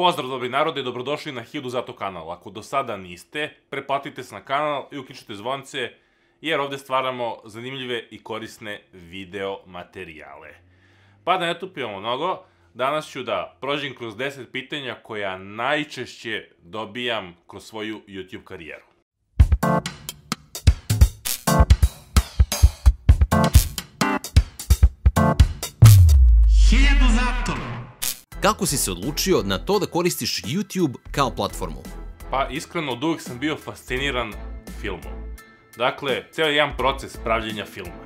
Pozdrav dobri narode i dobrodošli na Hidu Zato kanal. Ako do sada niste, preplatite se na kanal i uključite zvonce, jer ovde stvaramo zanimljive i korisne video materijale. Pa da ne tupimo mnogo, danas ću da prođem kroz 10 pitanja koja najčešće dobijam kroz svoju YouTube karijeru. Kako si se odlučio na to da koristiš YouTube kao platformu? Pa iskreno od uvek sam bio fasciniran filmom. Dakle, ceo jedan proces pravljenja filma.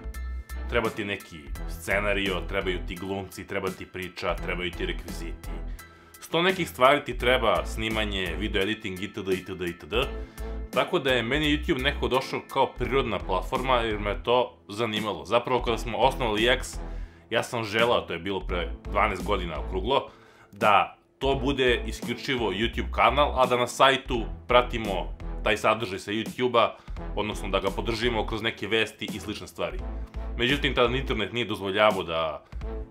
Treba ti neki scenario, trebaju ti glumci, treba ti priča, trebaju ti rekviziti. Sto nekih stvari ti treba snimanje, video editing itd. itd. itd. Tako da je meni YouTube nekako došao kao prirodna platforma jer me to zanimalo. Zapravo kada smo osnovali X, ja sam želao, to je bilo pre 12 godina okruglo, da to bude isključivo YouTube kanal, a da na sajtu pratimo taj sadržaj sa YouTube-a, odnosno da ga podržimo kroz neke vesti i slične stvari. Međutim, tada internet nije dozvoljavao da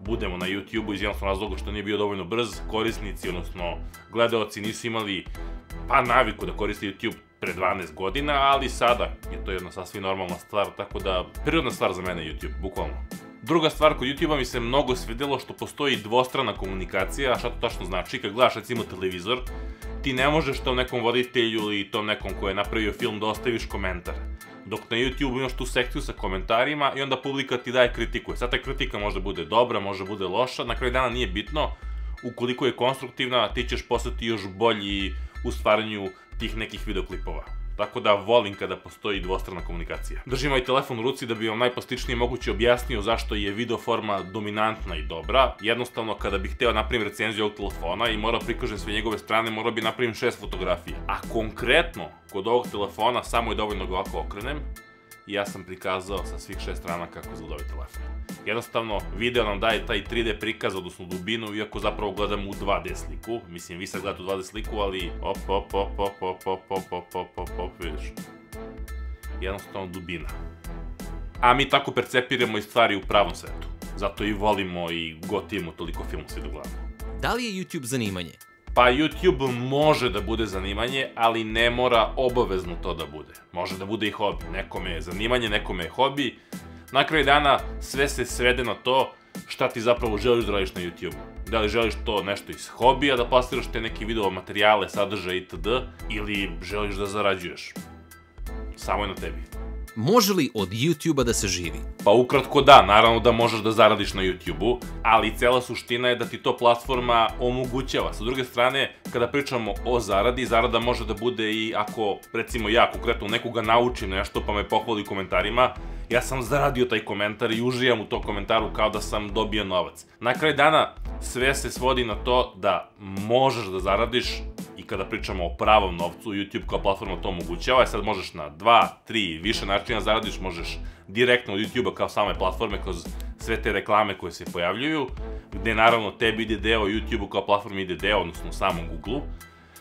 budemo na YouTube-u iz jednostavnog razloga što nije bio dovoljno brz, korisnici, odnosno gledaoci nisu imali pa naviku da koriste YouTube pre 12 godina, ali sada je to jedna sasvim normalna stvar, tako da prirodna stvar za mene YouTube, bukvalno. Druga stvar kod YouTube-a mi se mnogo svidelo što postoji dvostrana komunikacija, a šta to tačno znači? Kad gledaš recimo televizor, ti ne možeš tom nekom voditelju ili tom nekom ko je napravio film da ostaviš komentar. Dok na YouTube imaš tu sekciju sa komentarima i onda publika ti daje kritiku. Sad ta kritika može bude dobra, može bude loša, na kraju dana nije bitno. Ukoliko je konstruktivna, ti ćeš postati još bolji u stvaranju tih nekih videoklipova. Tako da volim kada postoji dvostrana komunikacija. Držim ovaj telefon u ruci da bi vam najplastičnije moguće objasnio zašto je video forma dominantna i dobra. Jednostavno, kada bih hteo napravim recenziju ovog telefona i morao prikažem sve njegove strane, morao bi napravim šest fotografija. A konkretno, kod ovog telefona, samo je dovoljno ga ovako okrenem i ja sam prikazao sa svih šest strana kako izgleda ovaj telefon. Jednostavno, video nam daje taj 3D prikaz, odnosno dubinu, iako zapravo gledamo u 2D sliku. Mislim, vi sad gledate u 2D sliku, ali op, op, op, op, op, op, op, op, op, op, op, vidiš. Jednostavno dubina. A mi tako percepiramo i stvari u pravom svetu. Zato i volimo i gotivimo toliko film svi da gledamo. Da li je YouTube zanimanje? Pa YouTube može da bude zanimanje, ali ne mora obavezno to da bude. Može da bude i hobi. Nekome je zanimanje, nekome je hobi. Na kraju dana sve se svede na to šta ti zapravo želiš da radiš na YouTube. Da li želiš to nešto iz hobija, da plasiraš te neke video materijale, sadržaje itd. Ili želiš da zarađuješ. Samo je na tebi. Može li od YouTube-a da se živi? Pa ukratko da, naravno da možeš da zaradiš na YouTube-u, ali cela suština je da ti to platforma omogućava. Sa druge strane, kada pričamo o zaradi, zarada može da bude i ako, recimo ja konkretno nekoga naučim nešto pa me pohvali komentarima, ja sam zaradio taj komentar i uživam u tom komentaru kao da sam dobio novac. Na kraj dana sve se svodi na to da možeš da zaradiš i kada pričamo o pravom novcu, YouTube kao platforma to omogućava, i sad možeš na dva, tri, više načina zaradiš, možeš direktno od YouTube-a kao same platforme kroz sve te reklame koje se pojavljuju, gde naravno tebi ide deo, YouTube-u kao platformi ide deo, odnosno samom Google-u.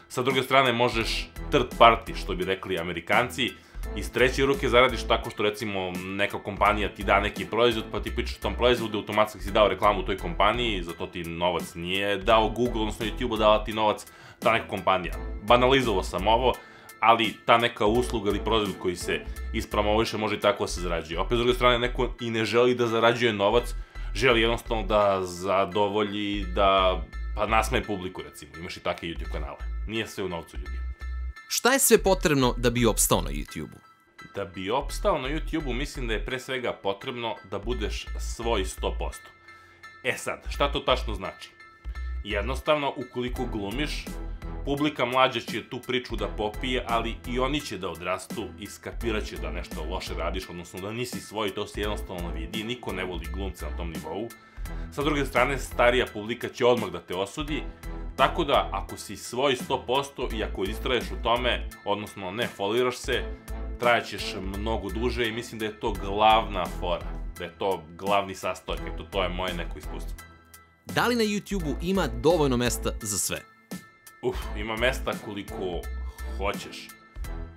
Sa druge strane možeš third party, što bi rekli amerikanci, iz treće ruke zaradiš tako što recimo neka kompanija ti da neki proizvod pa ti pričaš o tom proizvodu, automatski si dao reklamu toj kompaniji, za to ti novac nije dao Google, odnosno YouTube dala ti novac ta neka kompanija. Banalizovao sam ovo, ali ta neka usluga ili proizvod koji se ispromoviše može i tako da se zarađuje. Opet, s druge strane, neko i ne želi da zarađuje novac, želi jednostavno da zadovolji, da pa nasmeje publiku, recimo. Imaš i takve YouTube kanale. Nije sve u novcu ljudi. Šta je sve potrebno da bi opstao na YouTube-u? Da bi opstao na YouTube-u, mislim da je pre svega potrebno da budeš svoj 100%. E sad, šta to tačno znači? Jednostavno, ukoliko glumiš, publika mlađa će tu priču da popije, ali i oni će da odrastu i skapirat će da nešto loše radiš, odnosno da nisi svoj, to se jednostavno vidi, niko ne voli glumce na tom nivou. Sa druge strane, starija publika će odmah da te osudi, tako da ako si svoj 100% i ako istraješ u tome, odnosno ne foliraš se, trajaćeš mnogo duže i mislim da je to glavna fora, da je to glavni sastojak, eto to je moje neko iskustvo. Da li na YouTube-u ima dovoljno mesta za sve? Uf, ima mesta koliko hoćeš.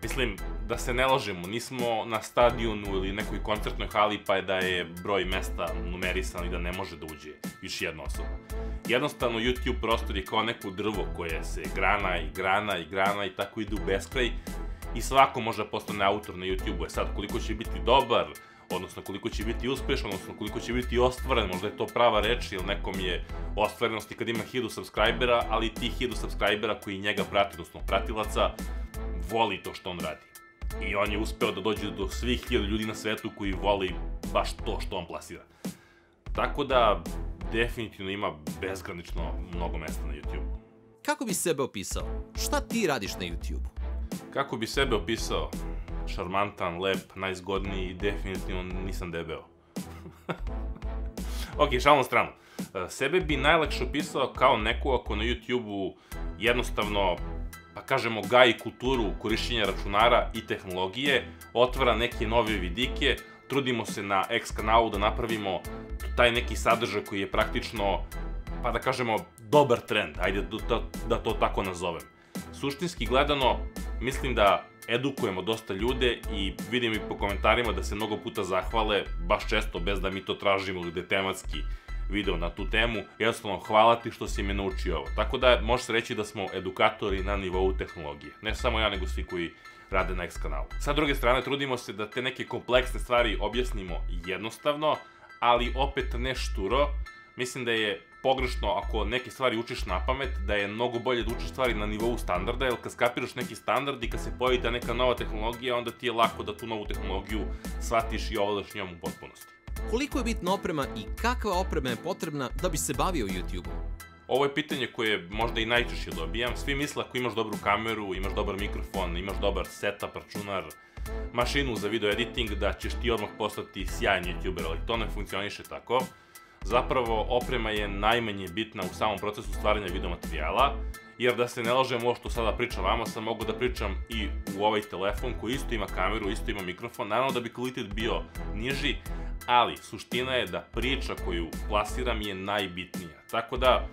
Mislim, da se ne lažemo, nismo na stadionu ili nekoj koncertnoj hali pa je da je broj mesta numerisan i da ne može da uđe više jedna osoba. Jednostavno, YouTube prostor je kao neko drvo koje se grana i grana i grana i tako ide u beskraj i svako može da postane autor na YouTube-u. E sad, koliko će biti dobar, odnosno koliko će biti uspešan, odnosno koliko će biti ostvaren, možda je to prava reč, jer nekom je ostvarenost i kad ima 1000 subscribera, ali ti 1000 subscribera koji njega prati, odnosno pratilaca, voli to što on radi. I on je uspeo da dođe do svih hiljada ljudi na svetu koji voli baš to što on plasira. Tako da, definitivno ima bezgranično mnogo mesta na YouTube. Kako bi sebe opisao? Šta ti radiš na YouTube? Kako bi sebe opisao? Šarmantan, lep, najzgodniji i definitivno nisam debeo. ok, šalno stranu. E, sebe bi najlakše opisao kao neko ako na YouTube-u jednostavno pa kažemo, gaji kulturu korišćenja računara i tehnologije, otvara neke nove vidike, trudimo se na X kanalu da napravimo taj neki sadržaj koji je praktično, pa da kažemo, dobar trend, ajde da, da to tako nazovem. Suštinski gledano, mislim da edukujemo dosta ljude i vidim i po komentarima da se mnogo puta zahvale, baš često, bez da mi to tražimo je tematski video na tu temu, jednostavno hvala ti što si me naučio ovo. Tako da može se reći da smo edukatori na nivou tehnologije. Ne samo ja, nego svi koji rade na X kanalu. Sa druge strane, trudimo se da te neke kompleksne stvari objasnimo jednostavno, ali opet ne šturo. Mislim da je pogrešno ako neke stvari učiš na pamet, da je mnogo bolje da učiš stvari na nivou standarda, jer kad skapiraš neki standard i kad se pojavi ta neka nova tehnologija, onda ti je lako da tu novu tehnologiju shvatiš i ovladaš njom u potpunosti. Koliko je bitna oprema i kakva oprema je potrebna da bi se bavio YouTube-om? Ovo je pitanje koje možda i najčešće dobijam. Svi misle ako imaš dobru kameru, imaš dobar mikrofon, imaš dobar setup, računar, mašinu za video editing, da ćeš ti odmah postati sjajan YouTuber, ali to ne funkcioniše tako. Zapravo, oprema je najmanje bitna u samom procesu stvaranja videomaterijala, jer da se ne lažem ovo što sada pričam vama, sam mogu da pričam i u ovaj telefon koji isto ima kameru, isto ima mikrofon, naravno da bi kvalitet bio niži, ali suština je da priča koju plasiram je najbitnija. Tako da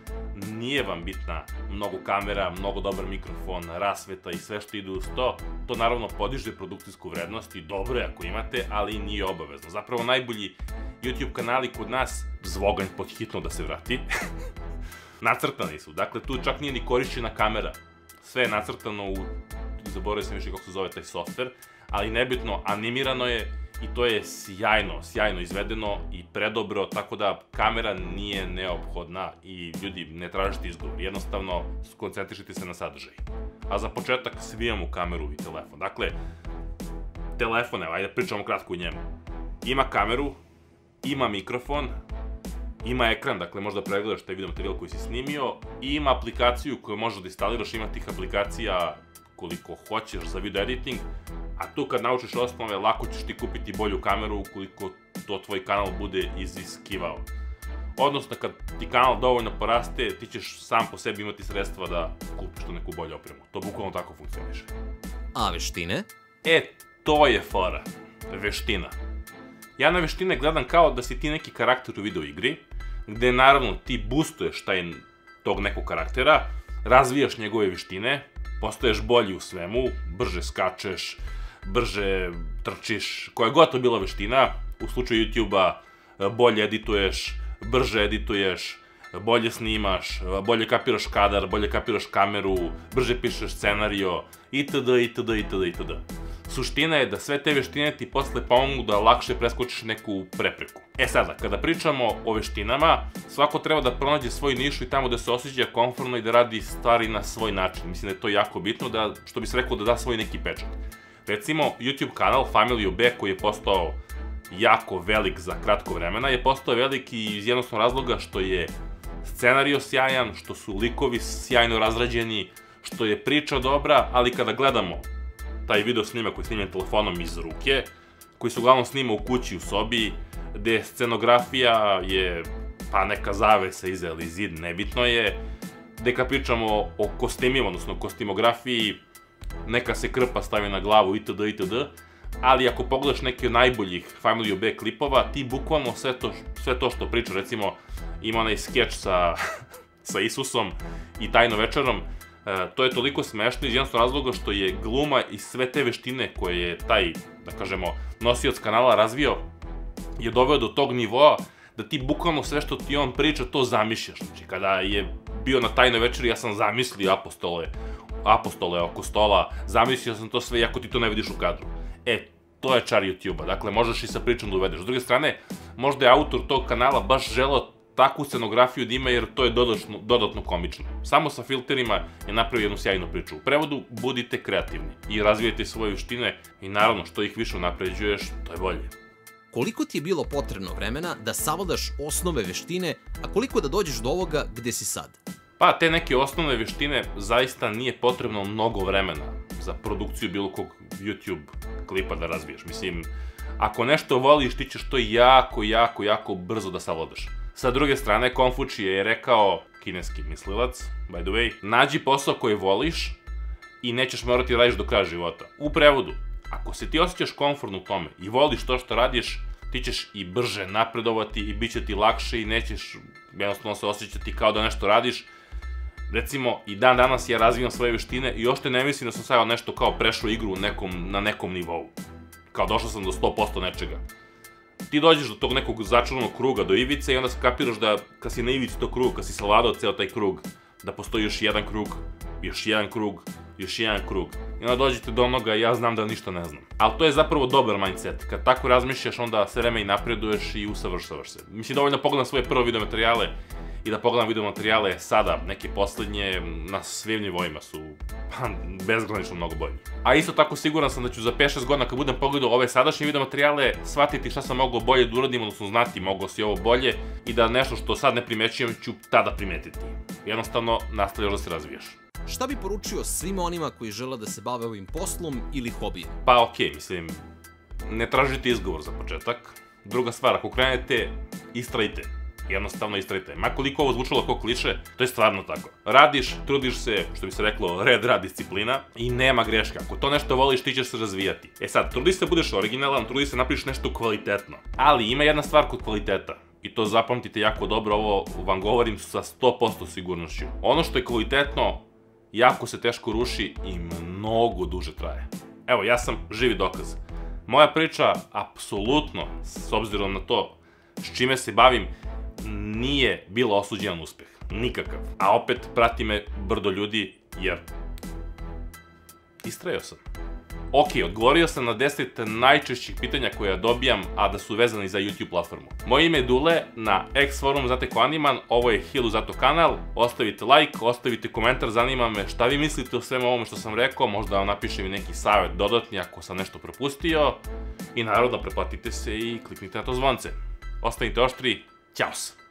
nije vam bitna mnogo kamera, mnogo dobar mikrofon, rasveta i sve što ide uz to. To naravno podiže produkcijsku vrednost i dobro je ako imate, ali nije obavezno. Zapravo najbolji YouTube kanali kod nas, zvoganj pod hitno da se vrati, nacrtani su. Dakle, tu čak nije ni korišćena kamera. Sve je nacrtano u, zaboravio sam više kako se zove taj softver, ali nebitno, animirano je, i to je sjajno, sjajno izvedeno i predobro, tako da kamera nije neophodna i ljudi ne tražite izgovor, jednostavno skoncentrišite se na sadržaj. A za početak svi imamo kameru i telefon. Dakle, telefon, evo, ajde pričamo kratko u njemu. Ima kameru, ima mikrofon, ima ekran, dakle možda pregledaš taj video materijal koji si snimio i ima aplikaciju koju možeš da instaliraš, ima tih aplikacija koliko hoćeš za video editing, a tu kad naučiš osnove, lako ćeš ti kupiti bolju kameru ukoliko to tvoj kanal bude iziskivao. Odnosno, kad ti kanal dovoljno poraste, ti ćeš sam po sebi imati sredstva da kupiš tu neku bolju opremu. To bukvalno tako funkcioniše. A veštine? E, to je fora. Veština. Ja na veštine gledam kao da si ti neki karakter u video igri, gde naravno ti boostuješ taj, tog nekog karaktera, razvijaš njegove veštine, postaješ bolji u svemu, brže skačeš, brže trčiš, koja god to bila veština, u slučaju YouTube-a e, bolje edituješ, brže edituješ, bolje snimaš, bolje kapiraš kadar, bolje kapiraš kameru, brže pišeš scenario, itd., itd., itd., itd. Suština je da sve te veštine ti posle pomogu da lakše preskočiš neku prepreku. E sada, kada pričamo o veštinama, svako treba da pronađe svoj nišu i tamo da se osjeća konformno i da radi stvari na svoj način. Mislim da je to jako bitno, da, što bi se rekao, da da svoj neki pečat. Recimo, YouTube kanal Family B koji je postao jako velik za kratko vremena, je postao veliki iz jednostavnog razloga što je scenario sjajan, što su likovi sjajno razrađeni, što je priča dobra, ali kada gledamo taj video snima koji je snimljen telefonom iz ruke, koji se uglavnom snima u kući u sobi, gde scenografija je pa neka zavesa iza ili zid, nebitno je, gde kad pričamo o kostimima, odnosno kostimografiji, neka se krpa stavi na glavu itd. itd. Ali ako pogledaš neke od najboljih Family B klipova, ti bukvalno sve to, sve to što priča, recimo ima onaj skeč sa, sa Isusom i tajno večerom, E, to je toliko smešno iz jednostavnog razloga što je gluma i sve te veštine koje je taj, da kažemo, nosioc kanala razvio, je doveo do tog nivoa da ti bukvalno sve što ti on priča, to zamišljaš. Znači, kada je bio na tajnoj večeri, ja sam zamislio apostole, apostole oko stola, zamislio sam to sve, iako ti to ne vidiš u kadru. E, to je čar YouTube-a, dakle, možeš i sa pričom da uvedeš. S druge strane, možda je autor tog kanala baš želao takvu scenografiju da ima jer to je dodatno, dodatno komično. Samo sa filterima je napravio jednu sjajnu priču. U prevodu, budite kreativni i razvijajte svoje vištine i naravno, što ih više napređuješ, to je bolje. Koliko ti je bilo potrebno vremena da savladaš osnove veštine, a koliko da dođeš do ovoga gde si sad? Pa, te neke osnovne veštine zaista nije potrebno mnogo vremena za produkciju bilo kog YouTube klipa da razviješ. Mislim, ako nešto voliš, ti ćeš to jako, jako, jako brzo da savladaš. Sa druge strane, Konfučije je rekao, kineski mislilac, by the way, nađi posao koji voliš i nećeš morati da radiš do kraja života. U prevodu, ako se ti osjećaš komfortno u tome i voliš to što radiš, ti ćeš i brže napredovati i bit će ti lakše i nećeš jednostavno se osjećati kao da nešto radiš. Recimo, i dan danas ja razvijam svoje veštine i ošte ne mislim da sam sad nešto kao prešao igru nekom, na nekom nivou. Kao došao sam do 100% nečega ti dođeš do tog nekog začaranog kruga, do ivice i onda kapiraš da kad si na ivici tog kruga, kad si savladao ceo taj krug, da postoji još jedan krug, još jedan krug, još jedan krug. I onda dođete do onoga, ja znam da ništa ne znam. Ali to je zapravo dobar mindset. Kad tako razmišljaš, onda sve vreme i napreduješ i usavršavaš se. Mislim, dovoljno pogledam svoje prve video materijale i da pogledam video materijale sada, neke poslednje, na svim nivoima su pa, bezgranično mnogo bolji. A isto tako siguran sam da ću za 5-6 godina kad budem pogledao ove sadašnje video materijale, shvatiti šta sam mogao bolje da uradim, odnosno znati mogao si ovo bolje i da nešto što sad ne primećujem ću tada primetiti. Jednostavno, nastavljaš da se razvijaš. Šta bi poručio svima onima koji žele da se bave ovim poslom ili hobijem? Pa okej, okay, mislim, ne tražite izgovor za početak. Druga stvar, ako krenete, istrajte jednostavno istrajte. Makoliko ovo zvučalo kao kliše, to je stvarno tako. Radiš, trudiš se, što bi se reklo, red, rad, disciplina i nema greška. Ako to nešto voliš, ti ćeš se razvijati. E sad, trudi se da budeš originalan, trudi se da napriš nešto kvalitetno. Ali ima jedna stvar kod kvaliteta i to zapamtite jako dobro, ovo vam govorim sa 100% sigurnošću. Ono što je kvalitetno, jako se teško ruši i mnogo duže traje. Evo, ja sam živi dokaz. Moja priča, apsolutno, s obzirom na to s čime se bavim, nije bilo osuđen uspeh. Nikakav. A opet prati me brdo ljudi, jer istrajao sam. Ok, odgovorio sam na 10 najčešćih pitanja koja dobijam, a da su vezani za YouTube platformu. Moje ime je Dule, na X forum znate ko animan, ovo je Hilu Zato kanal, ostavite like, ostavite komentar, zanima me šta vi mislite o svemu ovome što sam rekao, možda vam napišem i neki savjet dodatni ako sam nešto propustio. I naravno da preplatite se i kliknite na to zvonce. Ostanite oštri, Ćao se!